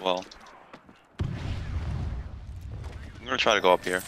well. I'm gonna try to go up here.